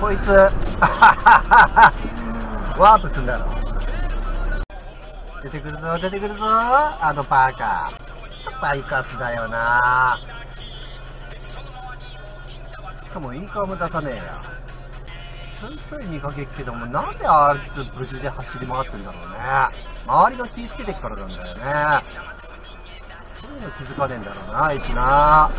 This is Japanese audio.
こいつ。ワープすんだろ。出てくるぞ出てくるぞ。あのパーカ。ーバイカスだよな。しかもインカム出さねえや。ちょいちょい見かけっけどもなんであいつ無事で走り回ってんだろうね。周りが気ぃつけてっからなんだよね。そういうの気づかねえんだろうなあいつな。